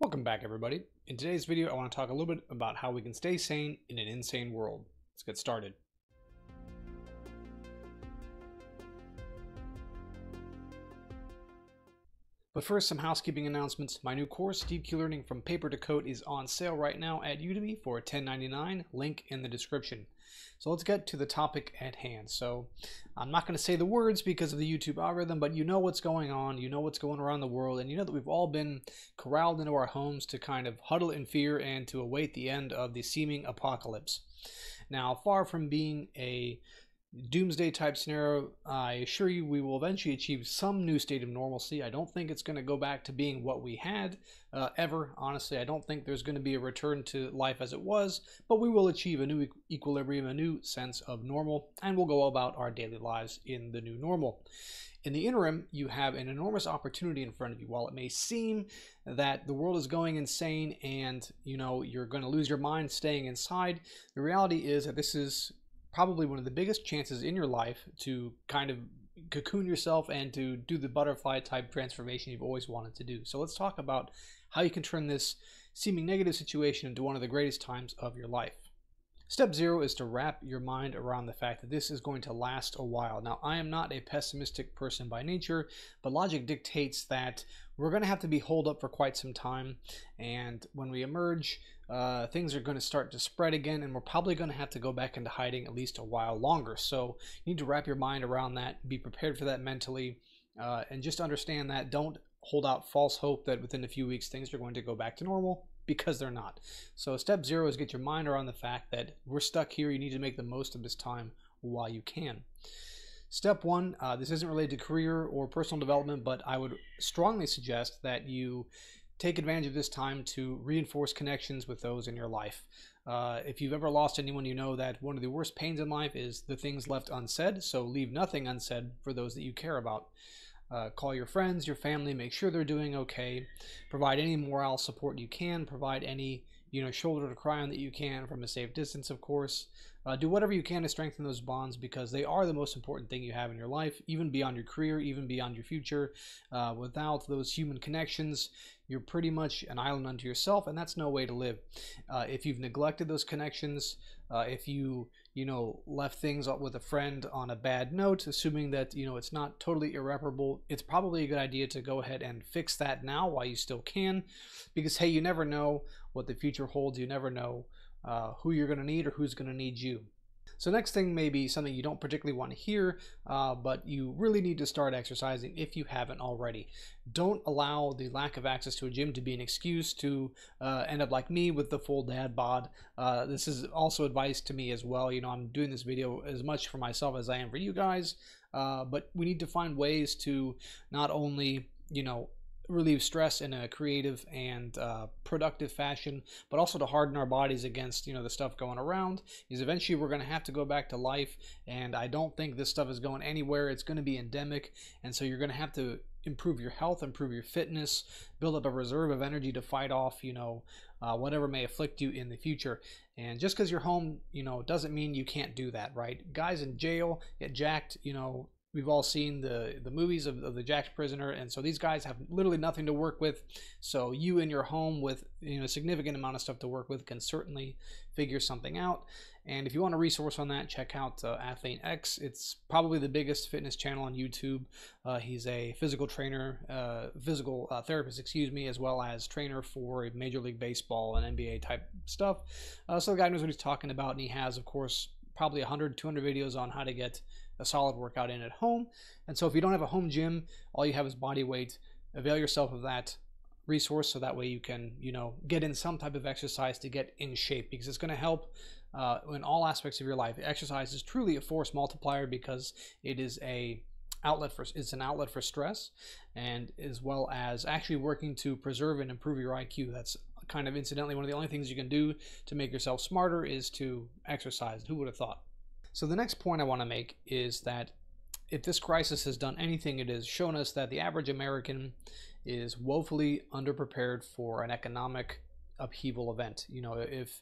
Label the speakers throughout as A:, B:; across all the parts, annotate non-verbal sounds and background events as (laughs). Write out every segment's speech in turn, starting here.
A: Welcome back everybody. In today's video I want to talk a little bit about how we can stay sane in an insane world. Let's get started. But first, some housekeeping announcements. My new course, Deep Q Learning from Paper to Code, is on sale right now at Udemy for $10.99. Link in the description. So let's get to the topic at hand. So I'm not going to say the words because of the YouTube algorithm, but you know what's going on, you know what's going around the world, and you know that we've all been corralled into our homes to kind of huddle in fear and to await the end of the seeming apocalypse. Now, far from being a doomsday type scenario, I assure you we will eventually achieve some new state of normalcy. I don't think it's going to go back to being what we had uh, ever. Honestly, I don't think there's going to be a return to life as it was, but we will achieve a new equilibrium, a new sense of normal, and we'll go about our daily lives in the new normal. In the interim, you have an enormous opportunity in front of you. While it may seem that the world is going insane and you know you're going to lose your mind staying inside, the reality is that this is probably one of the biggest chances in your life to kind of cocoon yourself and to do the butterfly type transformation you've always wanted to do. So let's talk about how you can turn this seeming negative situation into one of the greatest times of your life. Step zero is to wrap your mind around the fact that this is going to last a while. Now, I am not a pessimistic person by nature, but logic dictates that we're going to have to be holed up for quite some time. And when we emerge, uh, things are going to start to spread again, and we're probably going to have to go back into hiding at least a while longer. So you need to wrap your mind around that, be prepared for that mentally, uh, and just understand that. Don't hold out false hope that within a few weeks things are going to go back to normal because they're not. So step zero is get your mind around the fact that we're stuck here. You need to make the most of this time while you can. Step one, uh, this isn't related to career or personal development, but I would strongly suggest that you take advantage of this time to reinforce connections with those in your life. Uh, if you've ever lost anyone, you know that one of the worst pains in life is the things left unsaid, so leave nothing unsaid for those that you care about. Uh, call your friends, your family, make sure they're doing okay. Provide any morale support you can. Provide any you know shoulder to cry on that you can from a safe distance, of course. Uh, do whatever you can to strengthen those bonds because they are the most important thing you have in your life, even beyond your career, even beyond your future. Uh, without those human connections, you're pretty much an island unto yourself, and that's no way to live. Uh, if you've neglected those connections, uh, if you you know left things with a friend on a bad note, assuming that you know it's not totally irreparable, it's probably a good idea to go ahead and fix that now while you still can, because hey, you never know what the future holds. You never know uh, who you're going to need or who's going to need you. So next thing may be something you don't particularly want to hear, uh, but you really need to start exercising if you haven't already. Don't allow the lack of access to a gym to be an excuse to uh, end up like me with the full dad bod. Uh, this is also advice to me as well. You know, I'm doing this video as much for myself as I am for you guys, uh, but we need to find ways to not only, you know, relieve stress in a creative and uh, productive fashion, but also to harden our bodies against you know the stuff going around. Is eventually we're going to have to go back to life, and I don't think this stuff is going anywhere. It's going to be endemic, and so you're going to have to improve your health, improve your fitness, build up a reserve of energy to fight off you know uh, whatever may afflict you in the future. And just because you're home, you know, doesn't mean you can't do that, right? Guys in jail get jacked, you know, We've all seen the the movies of, of the Jack's Prisoner, and so these guys have literally nothing to work with. So you in your home with you know a significant amount of stuff to work with can certainly figure something out. And if you want a resource on that, check out uh, ATHLEAN-X. It's probably the biggest fitness channel on YouTube. Uh, he's a physical trainer, uh, physical uh, therapist, excuse me, as well as trainer for Major League Baseball and NBA type stuff. Uh, so the guy knows what he's talking about, and he has, of course, probably 100, 200 videos on how to get a solid workout in at home. And so if you don't have a home gym, all you have is body weight. Avail yourself of that resource so that way you can, you know, get in some type of exercise to get in shape because it's going to help uh, in all aspects of your life. Exercise is truly a force multiplier because it is a outlet for it's an outlet for stress and as well as actually working to preserve and improve your IQ. That's kind of incidentally one of the only things you can do to make yourself smarter is to exercise. Who would have thought? So the next point I want to make is that if this crisis has done anything, it has shown us that the average American is woefully underprepared for an economic upheaval event. You know, if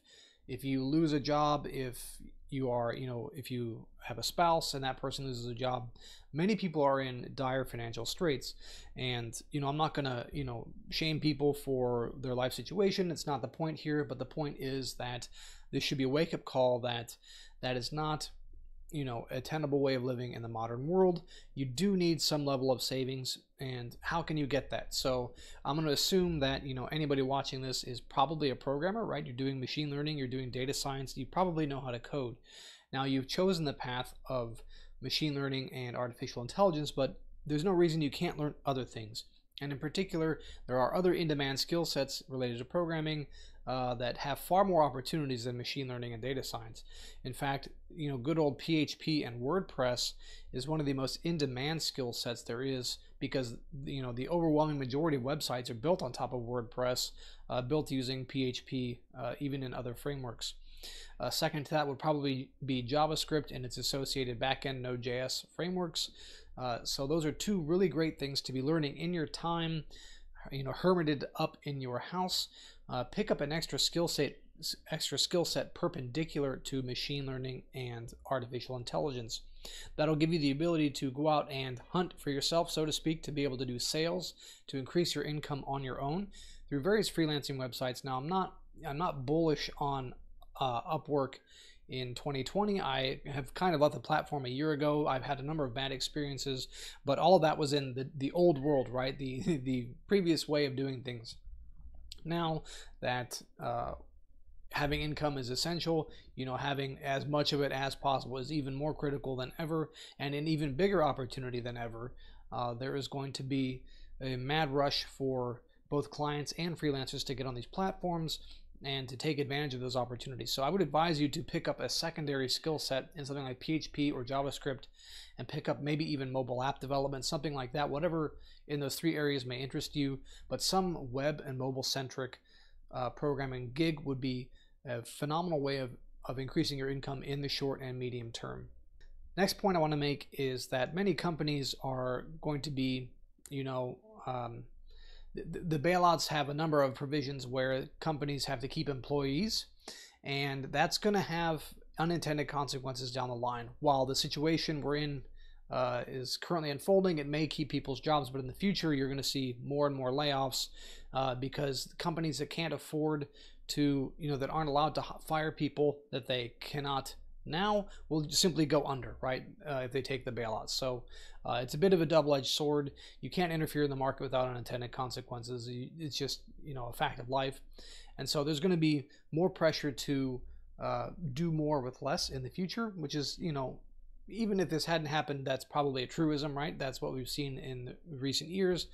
A: if you lose a job, if you are, you know, if you have a spouse and that person loses a job, many people are in dire financial straits. And, you know, I'm not going to, you know, shame people for their life situation. It's not the point here, but the point is that this should be a wake up call that that is not you know a tenable way of living in the modern world you do need some level of savings and how can you get that? So i'm going to assume that you know anybody watching this is probably a programmer right? You're doing machine learning you're doing data science you probably know how to code. Now you've chosen the path of machine learning and artificial intelligence but there's no reason you can't learn other things. And in particular there are other in-demand skill sets related to programming uh, that have far more opportunities than machine learning and data science. In fact, you know, good old PHP and WordPress is one of the most in-demand skill sets there is because you know the overwhelming majority of websites are built on top of WordPress, uh, built using PHP, uh, even in other frameworks. Uh, second to that would probably be JavaScript and its associated backend Node.js frameworks. Uh, so those are two really great things to be learning in your time, you know, hermited up in your house uh, pick up an extra skill set extra skill set perpendicular to machine learning and artificial intelligence. That'll give you the ability to go out and hunt for yourself, so to speak, to be able to do sales, to increase your income on your own through various freelancing websites. Now, I'm not I'm not bullish on uh, Upwork in 2020. I have kind of left the platform a year ago. I've had a number of bad experiences, but all of that was in the, the old world, right? The (laughs) the previous way of doing things now that uh, having income is essential. You know, having as much of it as possible is even more critical than ever, and an even bigger opportunity than ever. Uh, there is going to be a mad rush for both clients and freelancers to get on these platforms and to take advantage of those opportunities. So I would advise you to pick up a secondary skill set in something like PHP or JavaScript and pick up maybe even mobile app development, something like that, whatever in those three areas may interest you. But some web and mobile centric uh, programming gig would be a phenomenal way of, of increasing your income in the short and medium term. Next point I want to make is that many companies are going to be, you know, um, the bailouts have a number of provisions where companies have to keep employees, and that's going to have unintended consequences down the line. While the situation we're in uh, is currently unfolding, it may keep people's jobs, but in the future, you're going to see more and more layoffs uh, because companies that can't afford to, you know, that aren't allowed to fire people that they cannot now will simply go under, right, uh, if they take the bailouts. So uh, it's a bit of a double-edged sword. You can't interfere in the market without unintended consequences. It's just, you know, a fact of life. And so there's going to be more pressure to uh, do more with less in the future, which is, you know, even if this hadn't happened, that's probably a truism, right? That's what we've seen in recent years.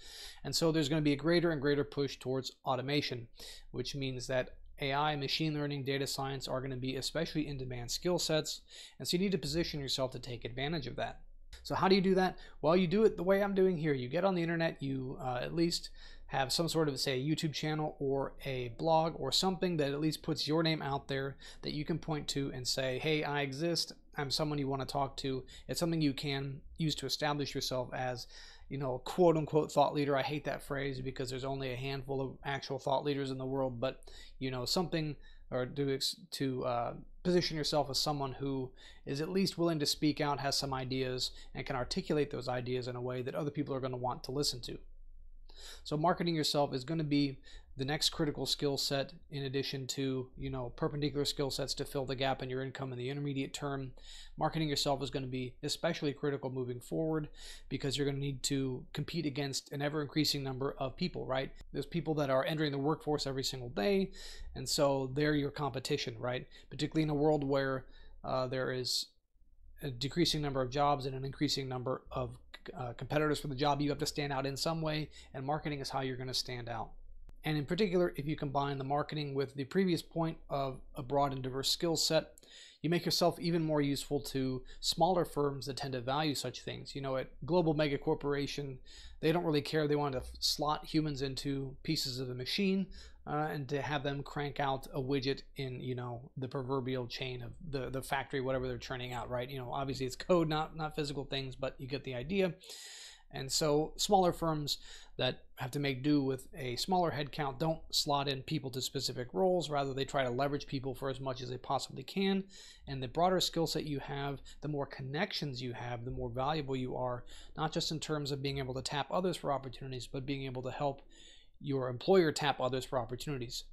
A: And so there's going to be a greater and greater push towards automation, which means that AI, machine learning, data science are going to be especially in demand skill sets. And so you need to position yourself to take advantage of that. So, how do you do that? Well, you do it the way I'm doing here. You get on the internet, you uh, at least have some sort of, say, a YouTube channel or a blog or something that at least puts your name out there that you can point to and say, hey, I exist. I'm someone you want to talk to. It's something you can use to establish yourself as you know, quote unquote thought leader. I hate that phrase because there's only a handful of actual thought leaders in the world, but you know, something or to to uh, position yourself as someone who is at least willing to speak out, has some ideas, and can articulate those ideas in a way that other people are going to want to listen to. So marketing yourself is going to be the next critical skill set in addition to you know perpendicular skill sets to fill the gap in your income in the intermediate term. Marketing yourself is going to be especially critical moving forward because you're going to need to compete against an ever increasing number of people right? There's people that are entering the workforce every single day and so they're your competition right? Particularly in a world where uh, there is a decreasing number of jobs and an increasing number of uh, competitors for the job you have to stand out in some way and marketing is how you're going to stand out and in particular, if you combine the marketing with the previous point of a broad and diverse skill set, you make yourself even more useful to smaller firms that tend to value such things. You know, at global mega corporation, they don't really care. They want to slot humans into pieces of the machine uh, and to have them crank out a widget in, you know, the proverbial chain of the, the factory, whatever they're churning out, right? You know, obviously it's code, not, not physical things, but you get the idea. And so smaller firms that have to make do with a smaller headcount don't slot in people to specific roles. Rather, they try to leverage people for as much as they possibly can. And the broader skill set you have, the more connections you have, the more valuable you are, not just in terms of being able to tap others for opportunities, but being able to help your employer tap others for opportunities.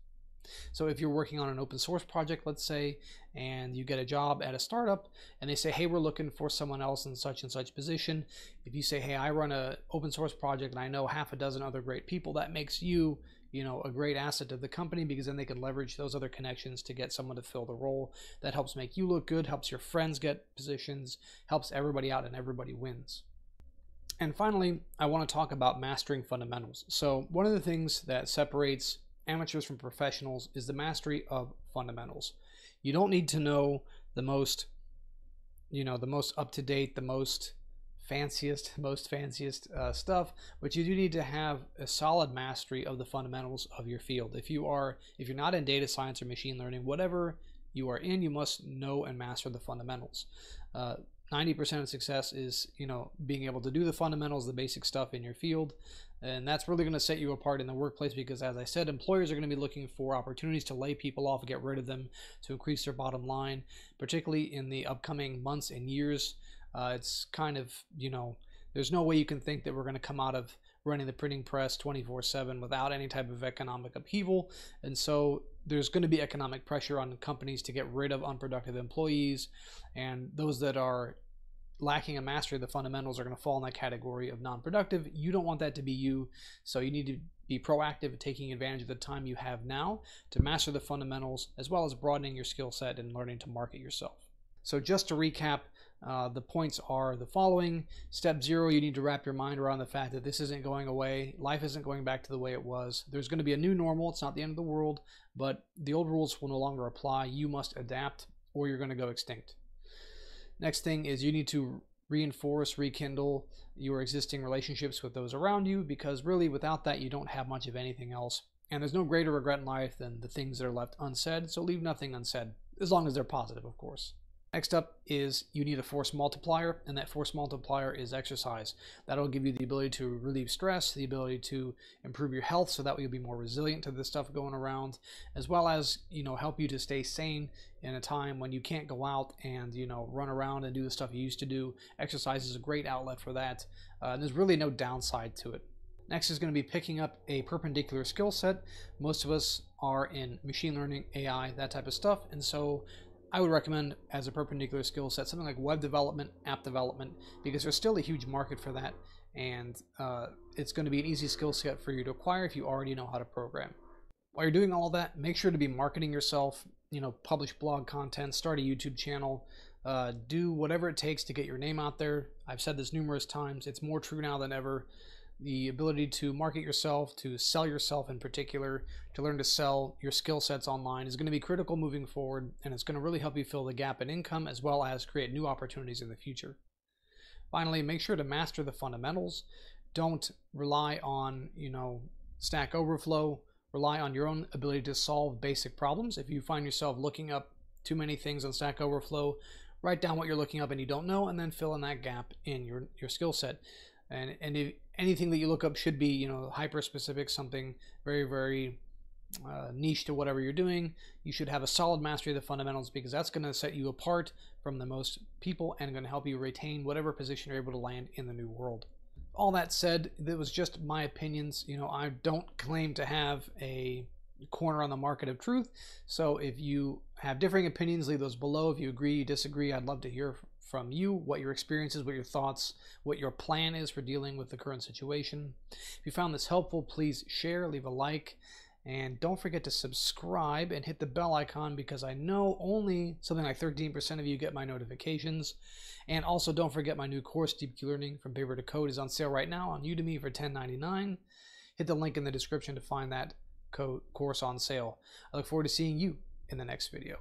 A: So if you're working on an open source project, let's say, and you get a job at a startup and they say, hey, we're looking for someone else in such and such position. If you say, hey, I run an open source project and I know half a dozen other great people, that makes you you know a great asset to the company because then they can leverage those other connections to get someone to fill the role. That helps make you look good helps your friends get positions helps everybody out and everybody wins. And finally i want to talk about mastering fundamentals. So one of the things that separates amateurs from professionals is the mastery of fundamentals. You don't need to know the most, you know, the most up to date, the most fanciest, (laughs) most fanciest uh, stuff, but you do need to have a solid mastery of the fundamentals of your field. If you are, if you're not in data science or machine learning, whatever you are in, you must know and master the fundamentals. Uh, 90% of success is you know being able to do the fundamentals the basic stuff in your field. And that's really going to set you apart in the workplace because as i said employers are going to be looking for opportunities to lay people off get rid of them to increase their bottom line particularly in the upcoming months and years. Uh, it's kind of you know there's no way you can think that we're going to come out of running the printing press 24 7 without any type of economic upheaval. And so there's going to be economic pressure on companies to get rid of unproductive employees, and those that are lacking a mastery of the fundamentals are going to fall in that category of non-productive. You don't want that to be you, so you need to be proactive in taking advantage of the time you have now to master the fundamentals as well as broadening your skill set and learning to market yourself. So just to recap, uh, the points are the following. Step zero, you need to wrap your mind around the fact that this isn't going away. Life isn't going back to the way it was. There's going to be a new normal. It's not the end of the world, but the old rules will no longer apply. You must adapt or you're going to go extinct. Next thing is you need to reinforce, rekindle your existing relationships with those around you because really without that you don't have much of anything else. And there's no greater regret in life than the things that are left unsaid, so leave nothing unsaid, as long as they're positive, of course. Next up is you need a force multiplier, and that force multiplier is exercise. That'll give you the ability to relieve stress, the ability to improve your health so that way you'll be more resilient to the stuff going around, as well as, you know, help you to stay sane in a time when you can't go out and, you know, run around and do the stuff you used to do. Exercise is a great outlet for that. Uh, there's really no downside to it. Next is going to be picking up a perpendicular skill set. Most of us are in machine learning, AI, that type of stuff, and so I would recommend as a perpendicular skill set something like web development, app development, because there's still a huge market for that, and uh, it's going to be an easy skill set for you to acquire if you already know how to program. While you're doing all that, make sure to be marketing yourself. You know, publish blog content, start a YouTube channel, uh, do whatever it takes to get your name out there. I've said this numerous times. It's more true now than ever the ability to market yourself, to sell yourself in particular, to learn to sell your skill sets online is going to be critical moving forward, and it's going to really help you fill the gap in income as well as create new opportunities in the future. Finally, make sure to master the fundamentals. Don't rely on, you know, Stack Overflow. Rely on your own ability to solve basic problems. If you find yourself looking up too many things on Stack Overflow, write down what you're looking up and you don't know, and then fill in that gap in your, your skill set. And, and if, anything that you look up should be, you know, hyper specific, something very, very uh, niche to whatever you're doing. You should have a solid mastery of the fundamentals because that's going to set you apart from the most people and going to help you retain whatever position you're able to land in the new world. All that said, that was just my opinions. You know, I don't claim to have a corner on the market of truth. So if you have differing opinions, leave those below. If you agree, you disagree, I'd love to hear from you, what your experiences, what your thoughts, what your plan is for dealing with the current situation. If you found this helpful, please share, leave a like, and don't forget to subscribe and hit the bell icon because I know only something like 13% of you get my notifications. And also don't forget my new course, Deep Q Learning from Paper to Code, is on sale right now on Udemy for $10.99. Hit the link in the description to find that course on sale. I look forward to seeing you in the next video.